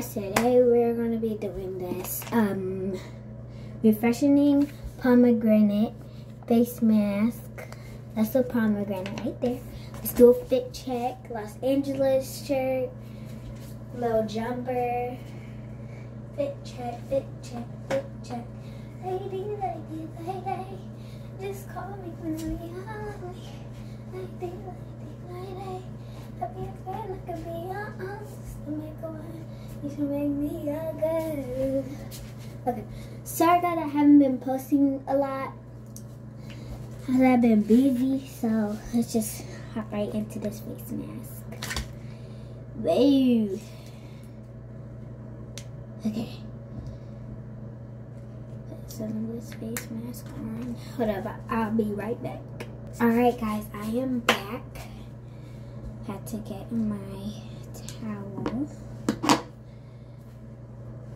guys, today we're going to be doing this um, refreshing pomegranate face mask. That's the pomegranate right there. Let's do a fit check. Los Angeles shirt, little jumper. Fit check, fit check, fit check. Lady, lady, lady, just call me when you're hungry. Lady, lady, lady, happy friend, I could be your to make one. You should make me a good. Okay, sorry guys, I haven't been posting a lot. I've been busy, so let's just hop right into this face mask. Whoa. Okay. Put some of this face mask on. Hold up, I'll be right back. Alright guys, I am back. Had to get my towel.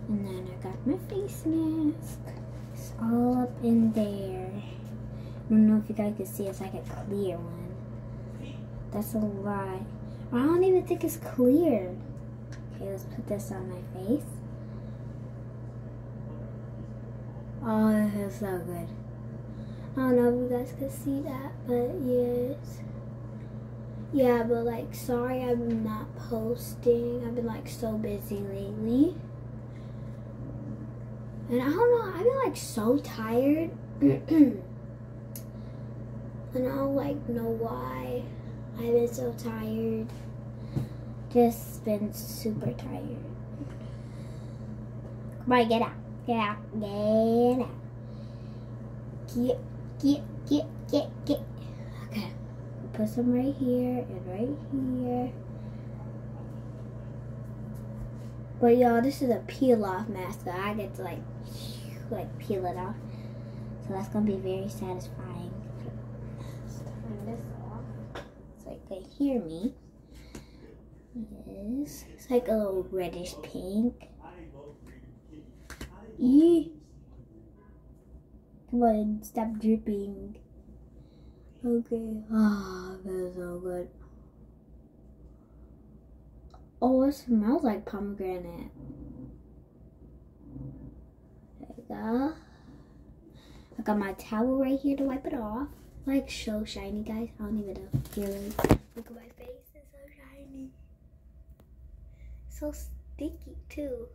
And then I got my face mask. It's all up in there. I don't know if you guys can see, it's like a clear one. That's a lot. I don't even think it's clear. Okay, let's put this on my face. Oh, it feels so good. I don't know if you guys can see that, but yes. Yeah, but like, sorry I'm not posting. I've been like so busy lately. And I don't know, I've been like so tired. and I don't like know why I've been so tired. Just been super tired. Come on, get out. Get out. Get out. Get, get, get, get, get. Okay. Put some right here and right here. But y'all, this is a peel off mask. So I get to like, like peel it off. So that's gonna be very satisfying. Turn this off so you can hear me. Yes, it's like a little reddish pink. Eee. Come on, stop dripping. Okay. Ah, oh, that's so good. Oh, it smells like pomegranate. There we go. I got my towel right here to wipe it off. Like so shiny, guys. I don't even know. Really. Look at my face. It's so shiny. So sticky too.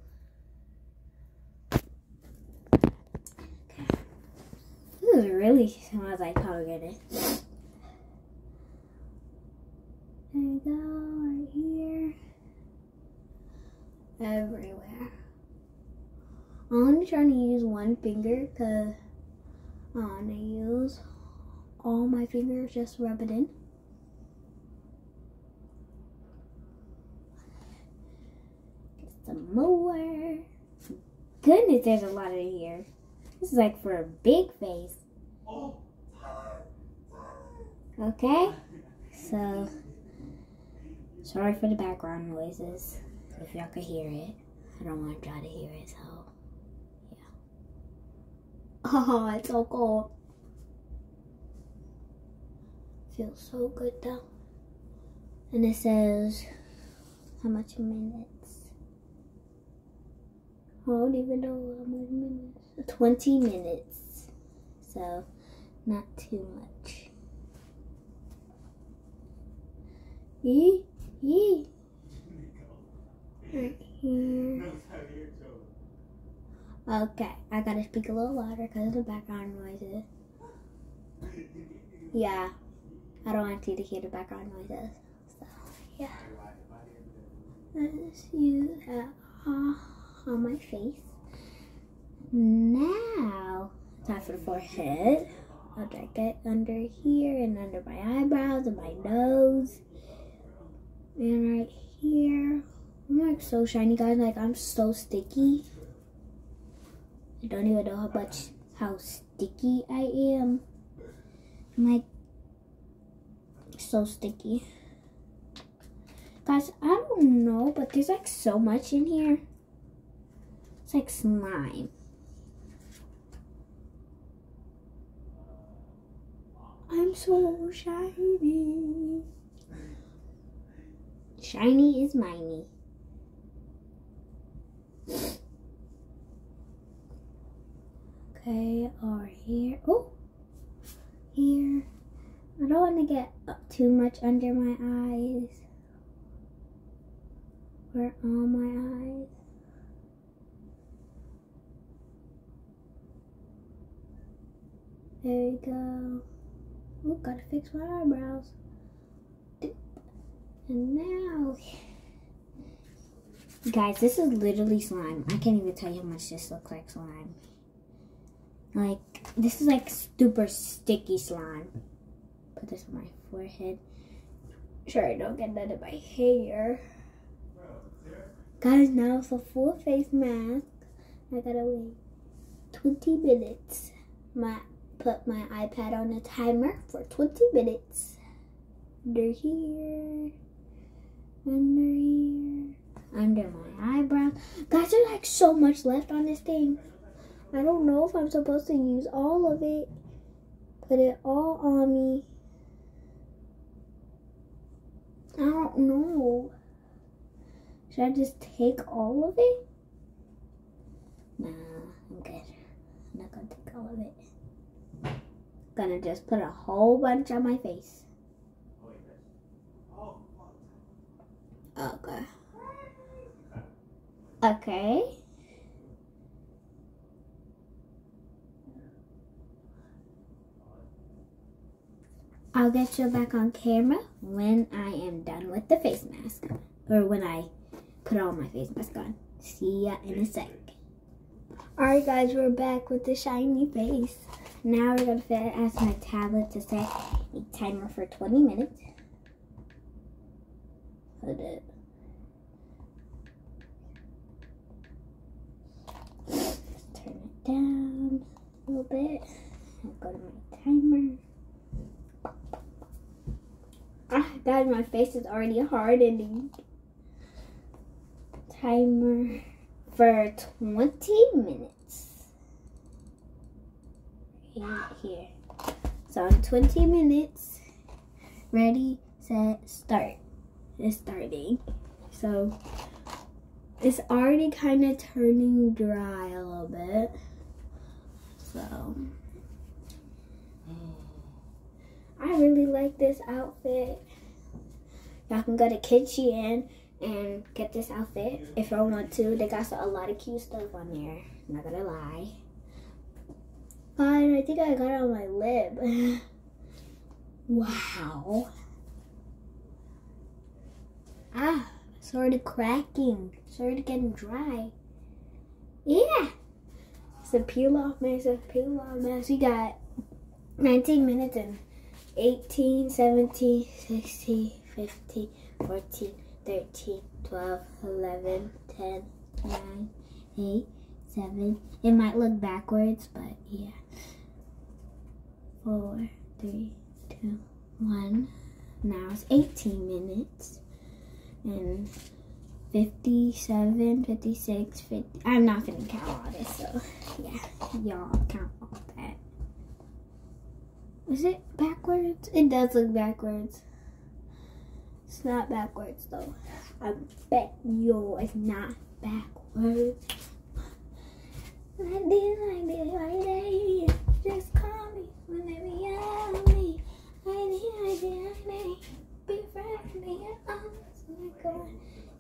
This really smells like pomegranate. There we go, right here. Everywhere. I'm only trying to use one finger because I want to use all my fingers, just rub it in. Get some more. Goodness, there's a lot in here. This is like for a big face. Okay, so sorry for the background noises. If y'all could hear it, I don't want y'all to hear it, so yeah. Oh, it's so cold. Feels so good though. And it says how much minutes. I don't even know how many minutes. 20 minutes. So, not too much. Yee, yee. Right here. Okay, I gotta speak a little louder because of the background noises. Yeah, I don't want you to hear the background noises. So, yeah. Let's use that uh, on my face. Now, time for the forehead. I'll drag it under here and under my eyebrows and my nose. And right here. I'm like so shiny, guys. Like, I'm so sticky. I don't even know how much, how sticky I am. I'm like, so sticky. Guys, I don't know, but there's like so much in here. It's like slime. I'm so shiny. Shiny is miney. Okay, or here. Oh, here. I don't want to get too much under my eyes. Where on my eyes. There we go. Oh, gotta fix my eyebrows. And now... guys, this is literally slime. I can't even tell you how much this looks like slime. Like, this is like super sticky slime. Put this on my forehead. Sure, I don't get none in my hair. Guys, now it's a full face mask. I gotta wait 20 minutes. My put my iPad on a timer for 20 minutes. Under here. Under here. Under my eyebrows. Guys, there's like so much left on this thing. I don't know if I'm supposed to use all of it. Put it all on me. I don't know. Should I just take all of it? Nah, I'm good. I'm not gonna take all of it. Gonna just put a whole bunch on my face. Oh, okay. Okay. I'll get you back on camera when I am done with the face mask. Or when I put all my face mask on. See ya in a sec. Alright guys, we're back with the shiny face. Now we're going to ask my tablet to set a timer for 20 minutes. Put it. turn it down a little bit. I'll go to my timer. Ah, guys, my face is already hardening. Timer for 20 minutes. Right here. So in 20 minutes, ready, set, start. It's starting. So it's already kind of turning dry a little bit. I really like this outfit. Y'all can go to Kitchen and and get this outfit if y'all want to. They got a lot of cute stuff on there. Not gonna lie. Fine, I think I got it on my lip. wow. Ah, sort of cracking. Sort of getting dry. Yeah. A peel off mask. A peel off mask. We got 19 minutes and 18, 17, 16, 15, 14, 13, 12, 11, 10, 9, 8, 7. It might look backwards, but yeah. 4, 3, 2, 1. Now it's 18 minutes. And 57, 56, 50. I'm not going to count all this, so yeah. Y'all count all that. Is it backwards? It does look backwards. It's not backwards though. I bet you it's not backwards. I did, I did, I. Just call me whenever you have me. I did, I did, I did. Be friendly, oh my God.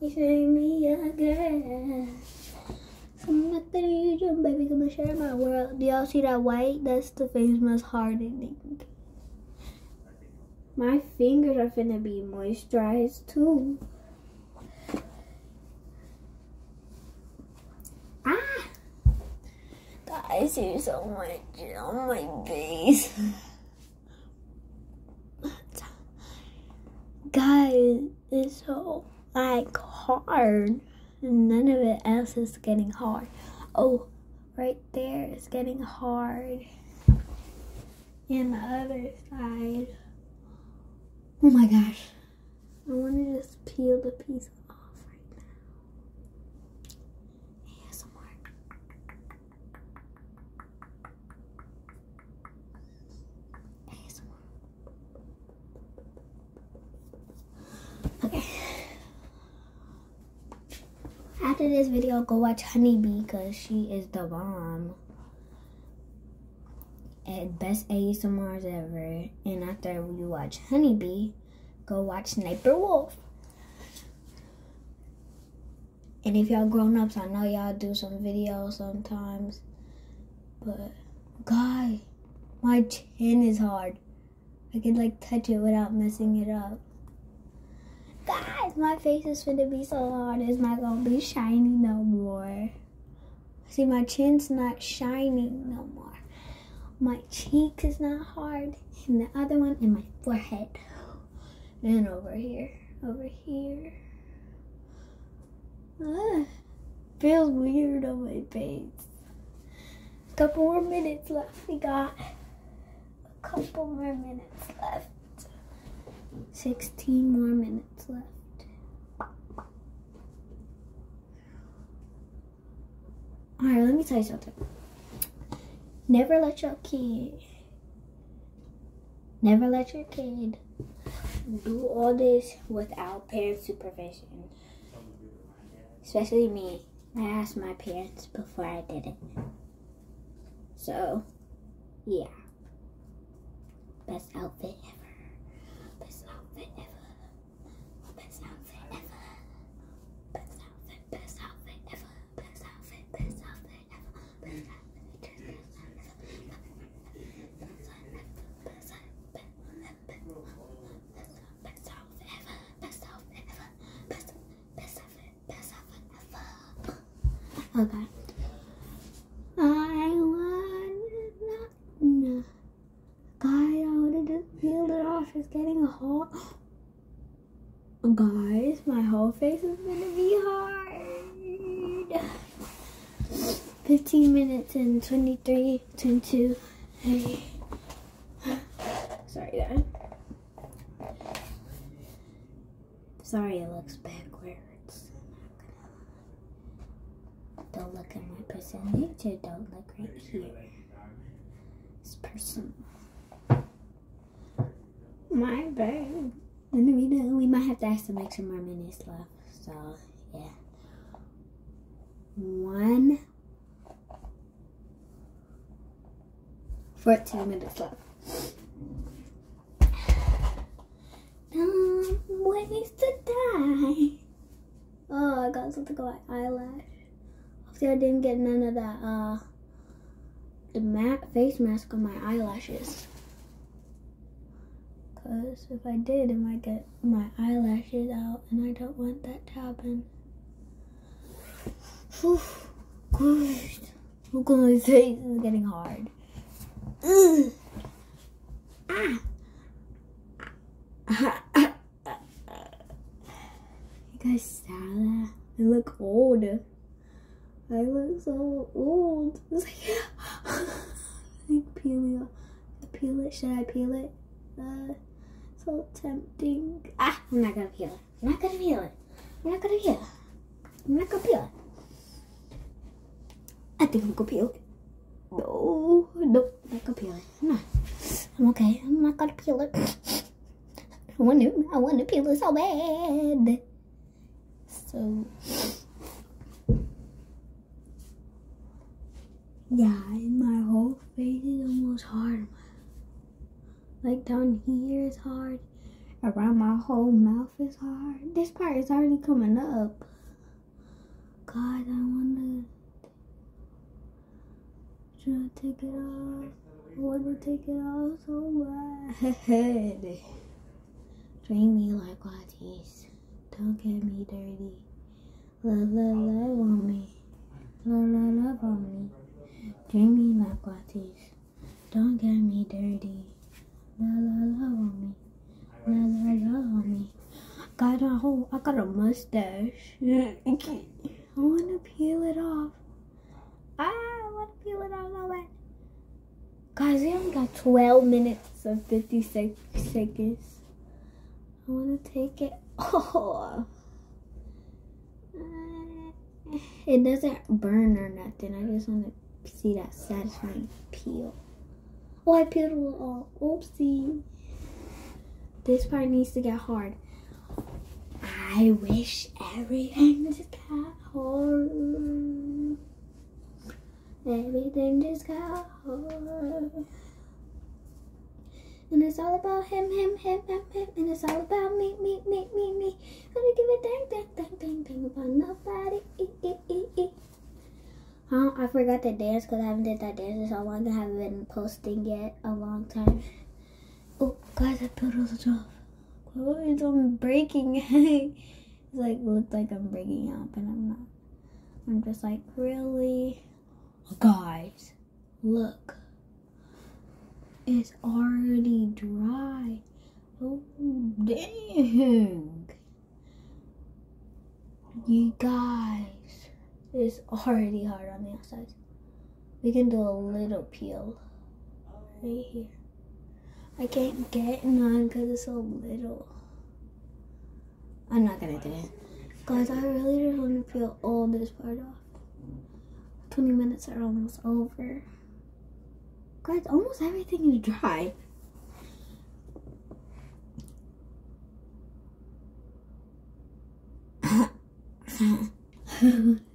You say me again. Nothing you do, baby, gonna share my world. Do y'all see that white? That's the face mask hardening. My fingers are finna be moisturized too. Ah! Guys, here's so much on my face. Guys, it's so like hard. None of it else is getting hard. Oh, right there is getting hard. And the other side. Oh my gosh. I want to just peel the piece off right now. ASMR. ASMR. Okay. After this video, go watch Honeybee because she is the bomb. At best ASMRs ever. And after you watch Honeybee, go watch Sniper Wolf. And if y'all grown ups, I know y'all do some videos sometimes. But, guy, my chin is hard. I can like touch it without messing it up. My face is gonna be so hard. It's not gonna be shiny no more. See, my chin's not shining no more. My cheek is not hard. And the other one in my forehead. And over here. Over here. Ah, feels weird on my face. A couple more minutes left. We got a couple more minutes left. 16 more minutes left. Alright, let me tell you something. Never let your kid, never let your kid do all this without parent supervision. Especially me. I asked my parents before I did it. So, yeah. Best outfit ever. Best outfit ever. Okay. I want Guys, I wanted to peel it off. It's getting hot. Guys, my whole face is gonna be hard. 15 minutes and 23, 22, don't look right here. It's personal. My bad. And we know we might have to ask to make some more minutes left. So yeah. One 14 minutes left. Um, ways to die. Oh, I got something on my eyelash. Hopefully I didn't get none of that, uh, the face mask on my eyelashes. Because if I did, it might get my eyelashes out, and I don't want that to happen. Whew, gosh. Look on my face is getting hard. Ah. You guys saw that? I look old. I look so old. It's like, like peel it. Peel it. Should I peel it? Uh, so tempting. Ah, I'm not gonna peel it. I'm not gonna peel it. I'm not gonna peel it. I'm not gonna peel it. I think I'm gonna peel it. No, no, I'm not gonna peel it. I'm not. I'm okay. I'm not gonna peel it. I want to. I want to peel it so bad. So, yeah, and my whole face is almost hard. Like down here is hard. Around my whole mouth is hard. This part is already coming up. God, I wanna. Should I take it off? I wanna take it off so bad. Drain me like Latis. Don't get me dirty. Love, love, love on me. Love, love, love on me. Drain me like Latis. Don't get me dirty. La la la on me. La la la on me. Got a whole, I got a mustache. I wanna peel it off. Ah, I wanna peel it off so bad. Guys, we only got 12 minutes and 56 seconds. I wanna take it off. It doesn't burn or nothing. I just wanna see that satisfying peel. Oh, I peeled it all. Oopsie. This part needs to get hard. I wish everything just got hard. Everything just got hard. And it's all about him, him, him, him, him. And it's all about me, me, me, me, me. Don't give a dang, dang, dang, dang, dang about nobody. E, e, e, e. Huh? I forgot to dance because I haven't did that dance so long. I haven't been posting it a long time. Oh, guys, I put all the off. Guys, I'm breaking. it's like, looked like I'm breaking up, and I'm not. I'm just like, really? Guys, look. It's already dry. Oh, dang. You guys, it's already hard on the outside. We can do a little peel right here. I can't get none because it's so little. I'm not gonna do it. Guys, I really just want to peel all this part off. 20 minutes are almost over. Guys, almost everything is dry.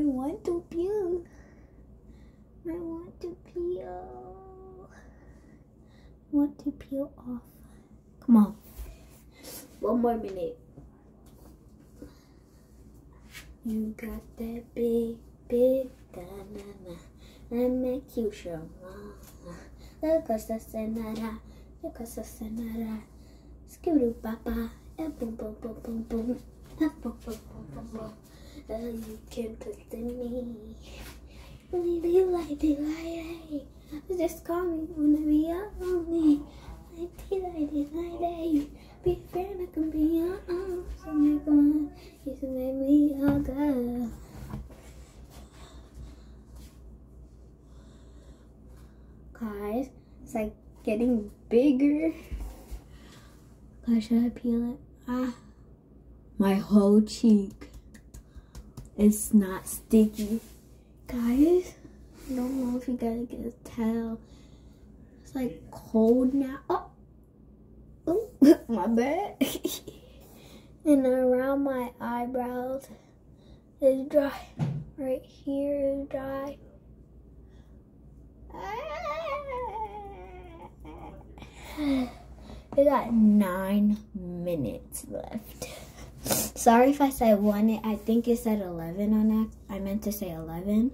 I want to peel. I want to peel. I want to peel off. Come on. One more minute. You got that big, big banana. And make you show. La cosa senara. La cosa senara. Skidoo papa. Boom, boom, boom, boom, boom. Boom, boom, boom, boom, boom. Uh, you can put me. Lady, lady, lady. Just call me whenever you're on me. Lady, lady, lady. Be fair, I can be your arms. So make one. You can make me your girl. Guys, it's like getting bigger. Guys, should I peel it? Ah, my whole cheek. It's not sticky. Guys, I don't know if you guys can tell. It's like cold now. Oh, oh my bad. and around my eyebrows is dry. Right here is dry. We got nine minutes left. Sorry if I said one. I think it said 11 on that. I meant to say 11.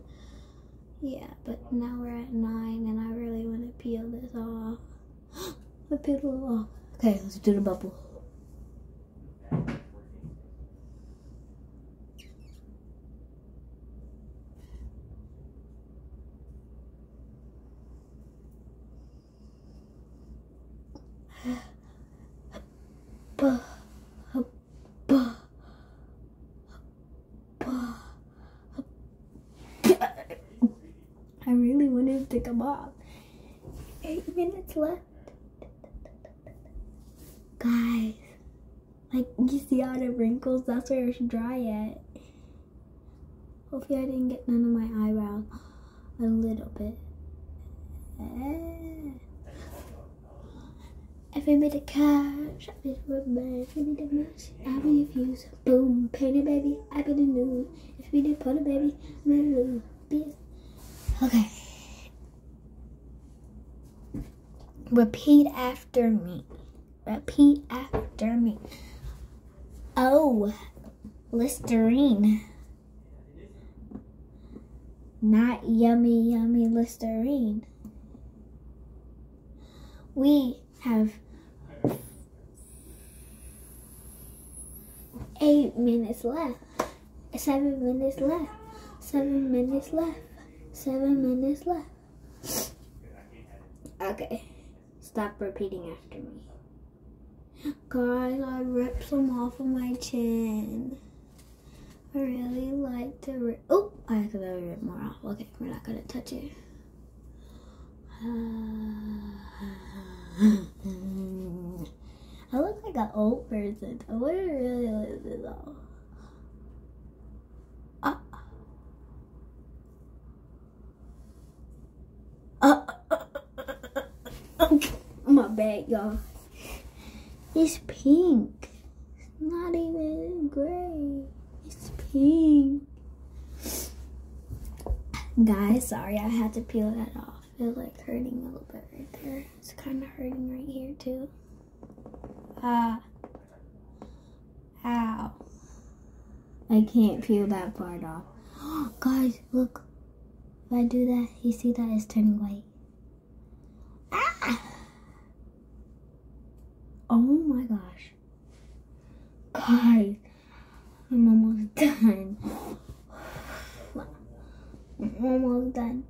Yeah, but now we're at 9 and I really want to peel this off. I peeled it off. Okay, let's do the bubble. Buh. Buh. Buh. I really wanted to come off. Eight minutes left. Guys, like you see all the wrinkles? That's where it's dry at. Hopefully I didn't get none of my eyebrows. A little bit. Every bit of cash, I bit of bad, every bit of be a fuse. Boom, painted baby, I be the new. If we did put a baby, I'm gonna lose. Be Okay. Repeat after me. Repeat after me. Oh, Listerine. Not yummy, yummy Listerine. We have eight minutes left. Seven minutes left. Seven minutes left. Seven minutes left. Okay. Stop repeating after me. Guys, I ripped some off of my chin. I really like to rip. Oh, I accidentally ripped more off. Okay, we're not gonna touch it. I look like an old person. I wouldn't really like this off. Ah. Uh, uh, uh, uh, uh, my bad, y'all. It's pink. It's not even gray. It's pink. Guys, sorry, I had to peel that off. It's like hurting a little bit right there. It's kind of hurting right here too. Ah. Ow. I can't peel that part off. Guys, look. If I do that, you see that it's turning white. Ah! Oh my gosh. Guys, I'm almost done. I'm almost done.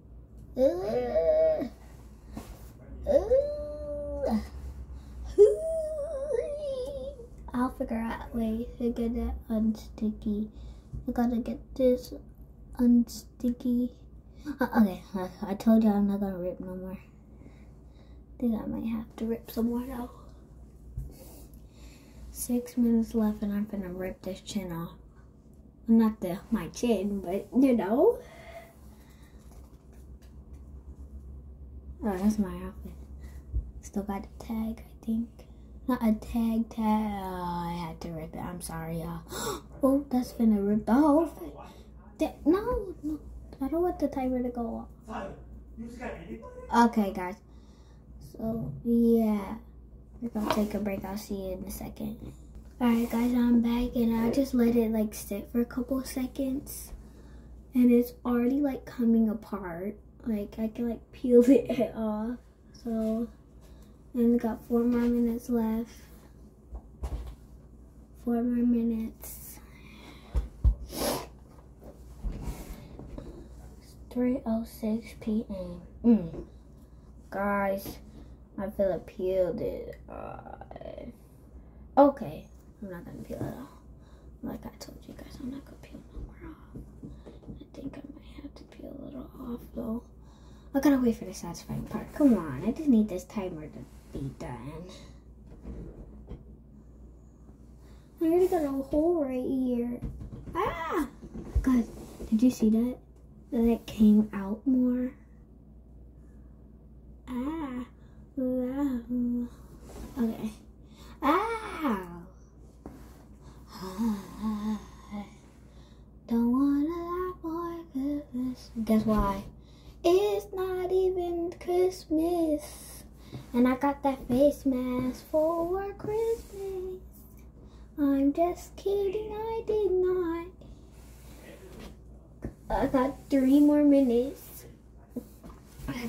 I'll figure out a way to get it unsticky. I gotta get this unsticky. Uh, okay, I, I told you I'm not gonna rip no more. I think I might have to rip some more. Six minutes left and I'm gonna rip this chin off. Not the my chin, but you know. Oh, that's my outfit. Still got the tag, I think. Not a tag tag. Oh, I had to rip it. I'm sorry, y'all. oh, that's gonna rip the whole thing. No, no. I don't want the timer to go off. Okay, guys. So, yeah. We're gonna take a break. I'll see you in a second. Alright, guys, I'm back and I just let it like sit for a couple seconds. And it's already like coming apart. Like, I can like peel it off. So, and we got four more minutes left. Four more minutes. 3.06 p.m. Mm. Guys, I feel like peeled it. Uh, okay, I'm not gonna peel it off. Like I told you guys, I'm not gonna peel no more off. I think I might have to peel a little off though. I gotta wait for the satisfying part. Come on, I just need this timer to be done. I already got a hole right here. Ah! Guys, did you see that? That it came out more. Ah. Okay. Ow. Don't wanna laugh for Christmas. Guess why? It's not even Christmas. And I got that face mask for Christmas. I'm just kidding, I did not. I got three more minutes.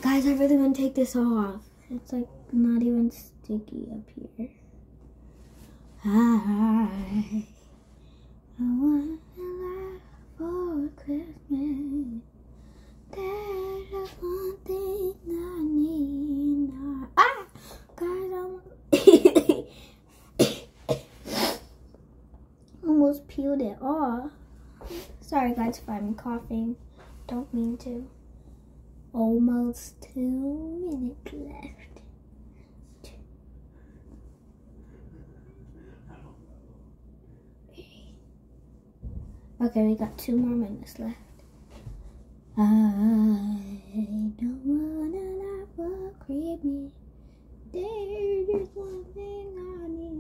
Guys, I really want to take this off. It's like not even sticky up here. Hi. I want to laugh for Christmas. There's one thing I need. Not. Ah! Guys, I'm almost peeled it off. Sorry guys if I'm coughing. Don't mean to. Almost two minutes left. Okay, we got two more minutes left. I don't wanna Christmas. There's just one thing I need.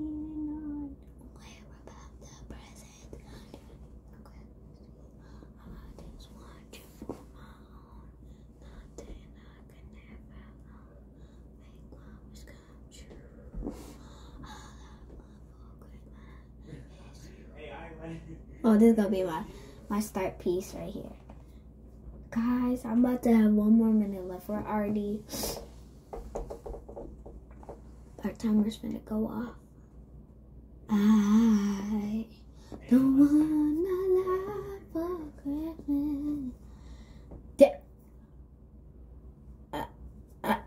I don't care about the present. I just want you for my own. Nothing I can never make my wish come true. All I want for Christmas Oh, this is gonna be my my start piece right here. Guys, I'm about to have one more minute left. We're already our timer's gonna go off. I don't wanna lie for Christmas. There. Uh, uh,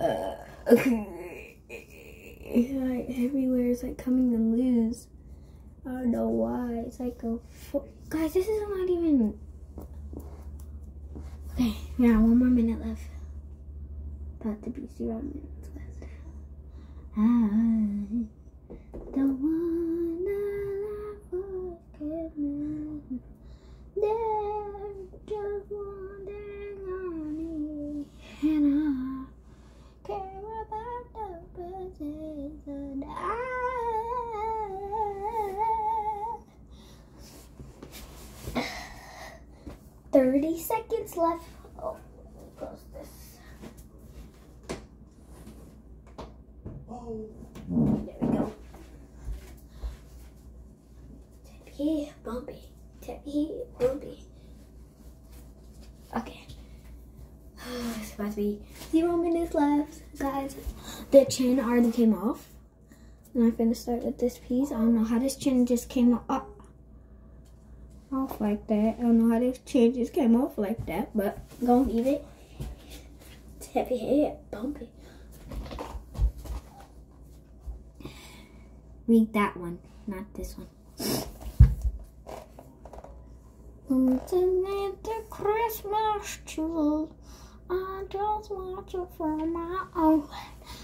uh, like everywhere is like coming and loose. I don't know why. It's like a guys. This is not even. Okay, yeah, one more minute left. About to be zero minutes left. I don't wanna lie for Christmas. There's just one thing I need, and I care about the presents and I. 30 seconds left. Oh, close this. Oh. There we go. Tippy, bumpy. Tippy, bumpy. Okay. It's supposed to be zero minutes left, guys. The chin already came off. And I'm gonna start with this piece. I don't know how this chin just came off, off like that. I don't know how this chin just came off like that, but gonna leave it. Tippy head, bumpy. Read that one, not this one. Underneath the Christmas tree, I just want you for my own.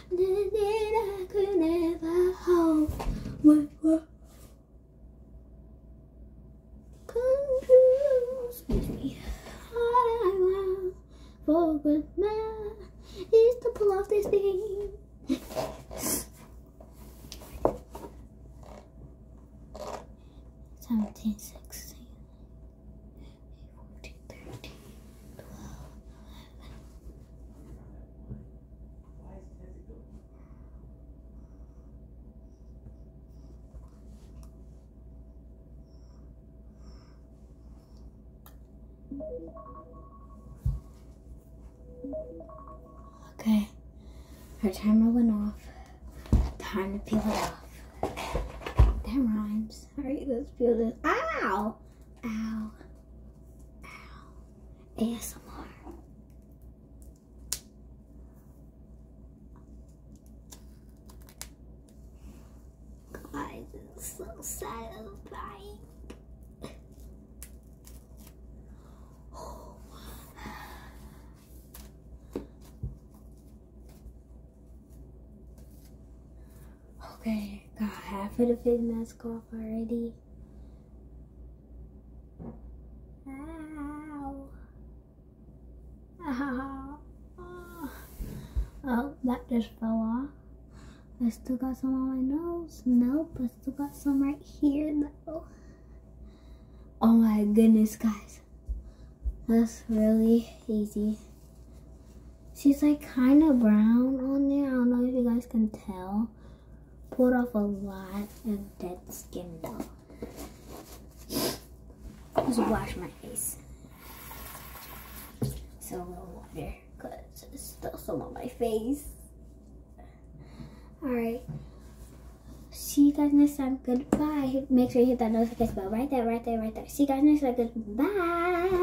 Thing I could never hold. What, what? Excuse me. All I want for Christmas is to pull off this thing. Seventeen, sixteen. Okay, our timer went off. Time to peel it off. That rhymes. Alright, let's peel this. Ow! Ow. Ow. ASMR. Guys, it's so satisfying. Okay, of the face mask off already. Ow. Ow. Oh, that just fell off. I still got some on my nose. Nope, I still got some right here though. Oh my goodness, guys. That's really easy. She's like kind of brown on there. I don't know if you guys can tell. Pulled off a lot of dead skin though. Just wash my face. So a little water because there's still some on my face. Alright. See you guys next time. Goodbye. Make sure you hit that notification bell right there, right there, right there. See you guys next time. Goodbye.